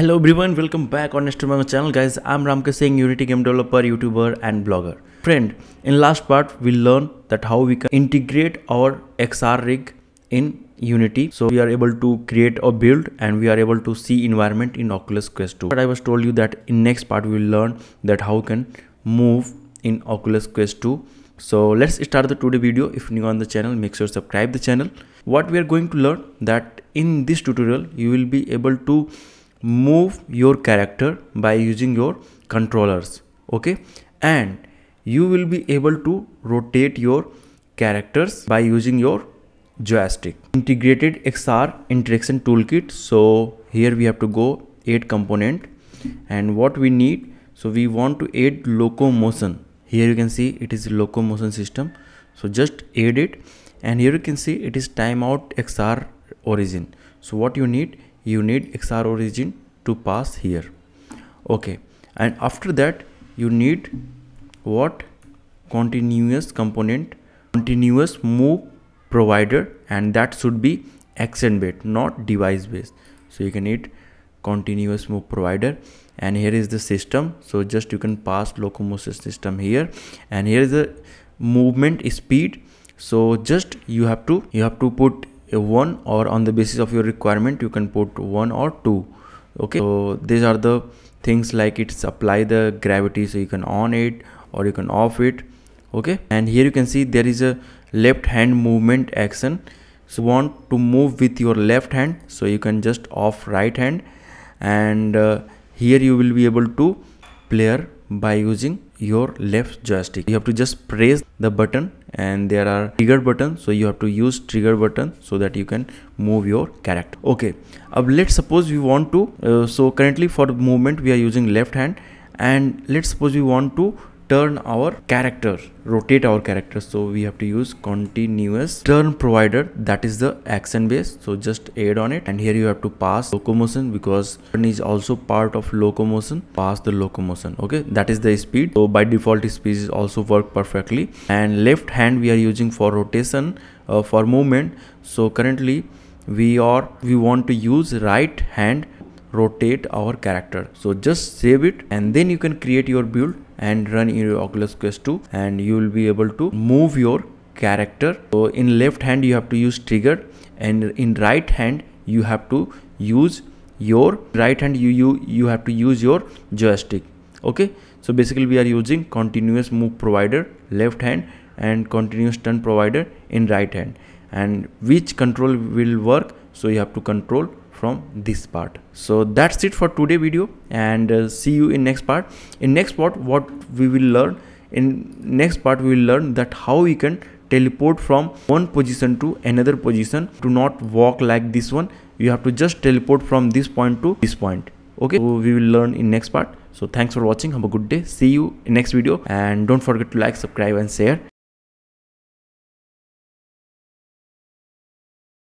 Hello everyone, welcome back on Nested Mango channel guys. I'm Ramkesh Singh, Unity game developer, YouTuber and blogger. Friend, in last part we learned that how we can integrate our XR rig in Unity. So we are able to create a build and we are able to see environment in Oculus Quest 2. But I was told you that in next part we will learn that how can move in Oculus Quest 2. So let's start the today video. If new on the channel, make sure subscribe the channel. What we are going to learn that in this tutorial you will be able to move your character by using your controllers okay? And you will be able to rotate your characters by using your joystick. Integrated xr interaction toolkit. So here we have to go add component. And what we need so we want to add locomotion. Here you can see it is locomotion system. So just add it. And here you can see it is timeout xr origin. So what you need you need xr origin to pass here. Okay. And after that you need what? Continuous component continuous move provider and that should be action based not device based so you can need continuous move provider and here is the system. So just you can pass locomotion system here and here is the movement speed. So just you have to you have to put a one or on the basis of your requirement you can put one or two okay? So these are the things like it's apply the gravity so you can on it or you can off it okay? And here you can see there is a left hand movement action. So want to move with your left hand so you can just off right hand. And uh, here you will be able to player by using your left joystick. You have to just press the button and there are trigger buttons. So you have to use trigger button so that you can move your character. Okay. Uh, let's suppose we want to uh, so currently for movement we are using left hand and let's suppose we want to turn our character rotate our character. So we have to use continuous turn provider. That is the action base. So just add on it. And here you have to pass locomotion because turn is also part of locomotion. Pass the locomotion. Okay? That is the speed. So by default speed is also work perfectly. And left hand we are using for rotation uh, for movement. So currently we are we want to use right hand rotate our character. So just save it and then you can create your build and run your Oculus Quest 2 and you will be able to move your character. So in left hand you have to use trigger and in right hand you have to use your right hand you you you have to use your joystick. Okay? So basically we are using continuous move provider left hand and continuous turn provider in right hand. And which control will work? So you have to control from this part. So that's it for today video and uh, see you in next part. In next part what we will learn in next part we will learn that how we can teleport from one position to another position. To not walk like this one. You have to just teleport from this point to this point. Okay? So we will learn in next part. So thanks for watching. Have a good day. See you in next video. And don't forget to like subscribe and share